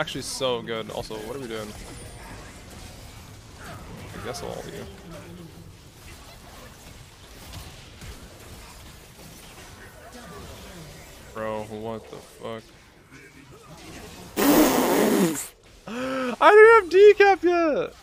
actually so good. Also, what are we doing? I guess I'll you. Bro, what the fuck? I didn't have Deathcap yet!